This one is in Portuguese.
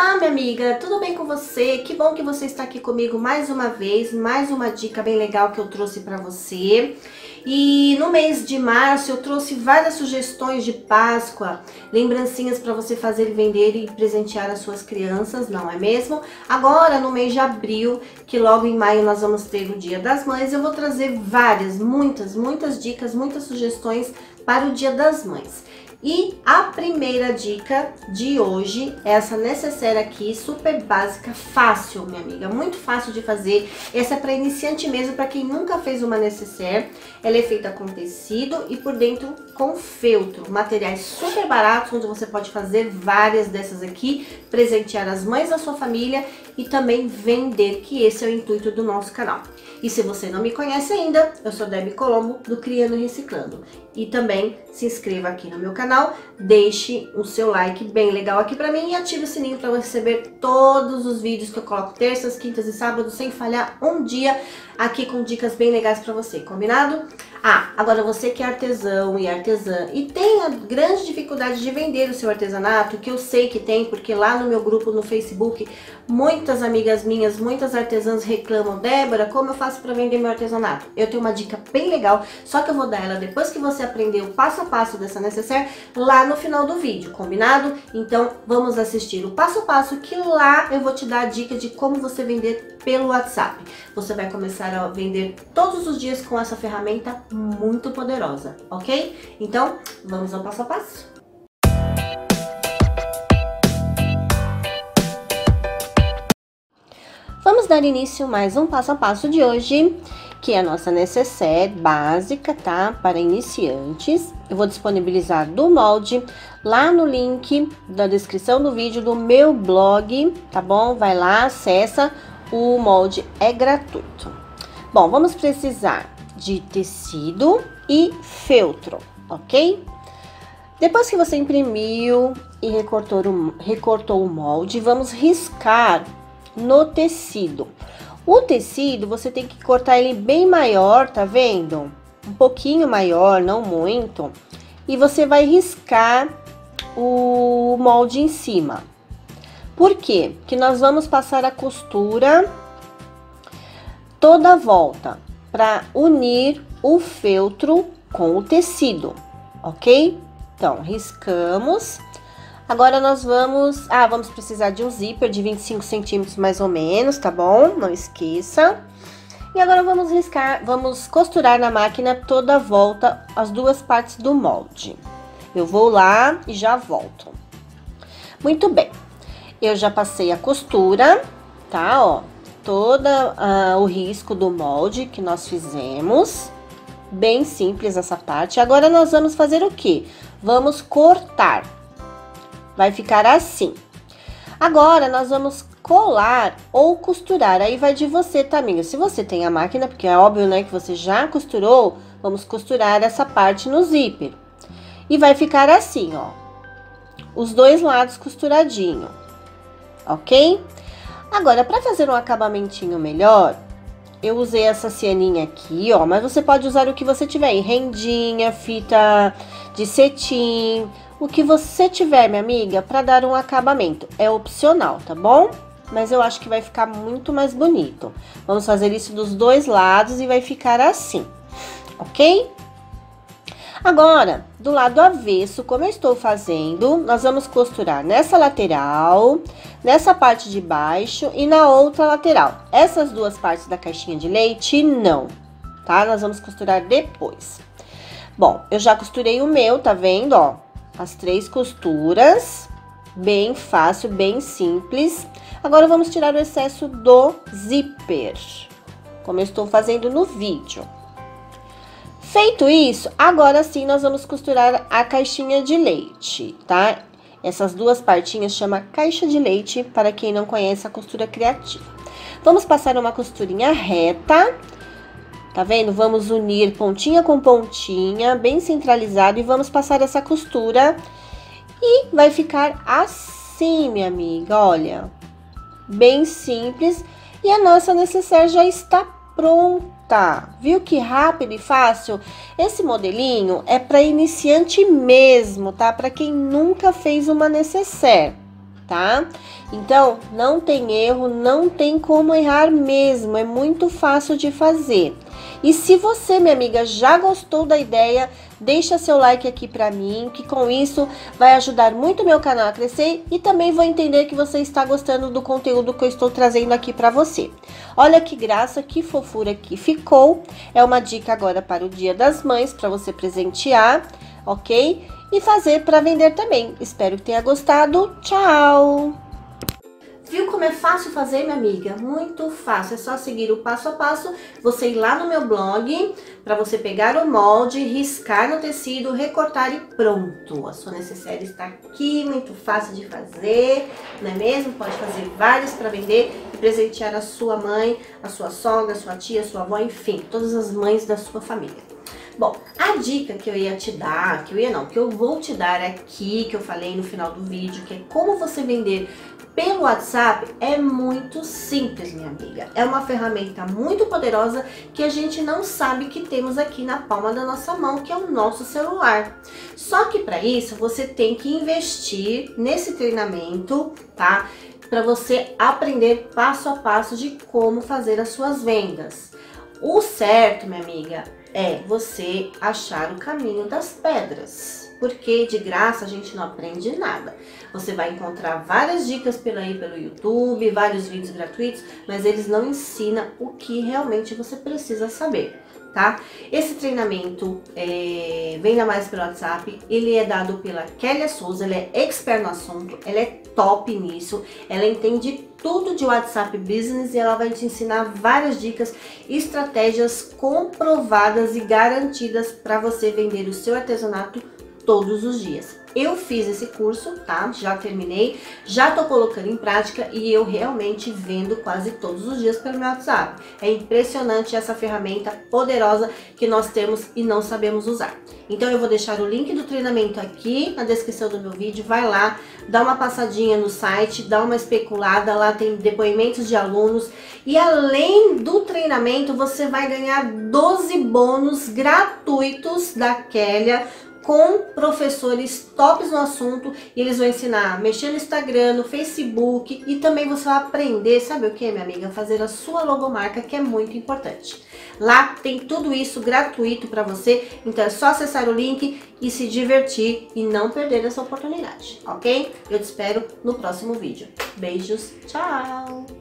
Olá, minha amiga, tudo bem com você? Que bom que você está aqui comigo mais uma vez, mais uma dica bem legal que eu trouxe para você. E no mês de março eu trouxe várias sugestões de Páscoa, lembrancinhas para você fazer vender e presentear as suas crianças, não é mesmo? Agora no mês de abril, que logo em maio nós vamos ter o Dia das Mães, eu vou trazer várias, muitas, muitas dicas, muitas sugestões para o Dia das Mães. E a primeira dica de hoje é essa necessaire aqui, super básica, fácil, minha amiga, muito fácil de fazer. Essa é para iniciante mesmo, para quem nunca fez uma necessaire. Ela é feita com tecido e por dentro com feltro, materiais super baratos, onde você pode fazer várias dessas aqui, presentear as mães da sua família e também vender, que esse é o intuito do nosso canal. E se você não me conhece ainda, eu sou Debbie Colombo do Criando e Reciclando. E também se inscreva aqui no meu canal, deixe o seu like bem legal aqui pra mim e ative o sininho para receber todos os vídeos que eu coloco terças, quintas e sábados sem falhar um dia aqui com dicas bem legais para você, combinado? Ah, agora você que é artesão e artesã e tem a grande dificuldade de vender o seu artesanato, que eu sei que tem, porque lá no meu grupo no Facebook, muitas amigas minhas, muitas artesãs reclamam, Débora, como eu faço para vender meu artesanato? Eu tenho uma dica bem legal, só que eu vou dar ela depois que você aprender o passo a passo dessa necessaire lá no final do vídeo, combinado? Então vamos assistir o passo a passo que lá eu vou te dar a dica de como você vender pelo WhatsApp. Você vai começar a vender todos os dias com essa ferramenta muito poderosa, ok? Então, vamos ao passo a passo? Vamos dar início mais um passo a passo de hoje, que é a nossa necessaire básica, tá? Para iniciantes. Eu vou disponibilizar do molde lá no link da descrição do vídeo do meu blog, tá bom? Vai lá, acessa, o molde é gratuito. Bom, vamos precisar de tecido e feltro, ok? Depois que você imprimiu e recortou o, recortou o molde, vamos riscar no tecido. O tecido você tem que cortar ele bem maior, tá vendo? Um pouquinho maior, não muito. E você vai riscar o molde em cima. Por quê? Que nós vamos passar a costura toda a volta para unir o feltro com o tecido, ok? Então, riscamos. Agora nós vamos... Ah, vamos precisar de um zíper de 25 centímetros mais ou menos, tá bom? Não esqueça. E agora vamos riscar, vamos costurar na máquina toda a volta as duas partes do molde. Eu vou lá e já volto. Muito bem. Eu já passei a costura, tá? Ó, toda uh, o risco do molde que nós fizemos. Bem simples essa parte. Agora nós vamos fazer o que? Vamos cortar. Vai ficar assim. Agora nós vamos colar ou costurar. Aí vai de você, tá, amiga? Se você tem a máquina, porque é óbvio, né, que você já costurou, vamos costurar essa parte no zíper. E vai ficar assim, ó. Os dois lados costuradinho, ok? Agora, para fazer um acabamentinho melhor, eu usei essa cianinha aqui, ó, mas você pode usar o que você tiver aí, rendinha, fita de cetim, o que você tiver, minha amiga, para dar um acabamento. É opcional, tá bom? Mas eu acho que vai ficar muito mais bonito. Vamos fazer isso dos dois lados e vai ficar assim, ok? Agora, do lado avesso, como eu estou fazendo, nós vamos costurar nessa lateral, nessa parte de baixo e na outra lateral. Essas duas partes da caixinha de leite, não, tá? Nós vamos costurar depois. Bom, eu já costurei o meu, tá vendo, ó? As três costuras, bem fácil, bem simples. Agora, vamos tirar o excesso do zíper, como eu estou fazendo no vídeo. Feito isso, agora sim nós vamos costurar a caixinha de leite, tá? Essas duas partinhas chama caixa de leite, para quem não conhece a costura criativa. Vamos passar uma costurinha reta, tá vendo? Vamos unir pontinha com pontinha, bem centralizado, e vamos passar essa costura. E vai ficar assim, minha amiga, olha. Bem simples. E a nossa necessaire já está pronta tá? Viu que rápido e fácil? Esse modelinho é para iniciante mesmo, tá? Para quem nunca fez uma necessaire. tá? Então, não tem erro, não tem como errar mesmo, é muito fácil de fazer. E se você, minha amiga, já gostou da ideia, deixa seu like aqui para mim, que com isso vai ajudar muito meu canal a crescer e também vou entender que você está gostando do conteúdo que eu estou trazendo aqui para você. Olha que graça, que fofura que ficou. É uma dica agora para o Dia das Mães, para você presentear, ok? E fazer para vender também. Espero que tenha gostado. Tchau! Viu como é fácil fazer, minha amiga? Muito fácil, é só seguir o passo a passo, você ir lá no meu blog, para você pegar o molde, riscar no tecido, recortar e pronto. A sua necessária está aqui, muito fácil de fazer, não é mesmo? Pode fazer vários para vender e presentear a sua mãe, a sua sogra, a sua tia, a sua avó, enfim, todas as mães da sua família. Bom, a dica que eu ia te dar, que eu ia não, que eu vou te dar aqui, que eu falei no final do vídeo, que é como você vender pelo WhatsApp é muito simples, minha amiga. É uma ferramenta muito poderosa que a gente não sabe que temos aqui na palma da nossa mão, que é o nosso celular. Só que para isso você tem que investir nesse treinamento, tá? Para você aprender passo a passo de como fazer as suas vendas. O certo, minha amiga, é você achar o caminho das pedras porque de graça a gente não aprende nada. Você vai encontrar várias dicas pelo aí pelo YouTube, vários vídeos gratuitos, mas eles não ensinam o que realmente você precisa saber. Tá? Esse treinamento é, vem mais pelo WhatsApp, ele é dado pela Kélia Souza, ela é expert no assunto, ela é top nisso, ela entende tudo de WhatsApp Business e ela vai te ensinar várias dicas, estratégias comprovadas e garantidas para você vender o seu artesanato todos os dias. Eu fiz esse curso, tá? Já terminei, já tô colocando em prática e eu realmente vendo quase todos os dias pelo meu WhatsApp. É impressionante essa ferramenta poderosa que nós temos e não sabemos usar. Então eu vou deixar o link do treinamento aqui na descrição do meu vídeo, vai lá, dá uma passadinha no site, dá uma especulada, lá tem depoimentos de alunos e além do treinamento você vai ganhar 12 bônus gratuitos da Kélia com professores tops no assunto e eles vão ensinar a mexer no Instagram, no Facebook e também você vai aprender, sabe o que, minha amiga? Fazer a sua logomarca, que é muito importante. Lá tem tudo isso gratuito para você, então é só acessar o link e se divertir e não perder essa oportunidade, ok? Eu te espero no próximo vídeo. Beijos, tchau!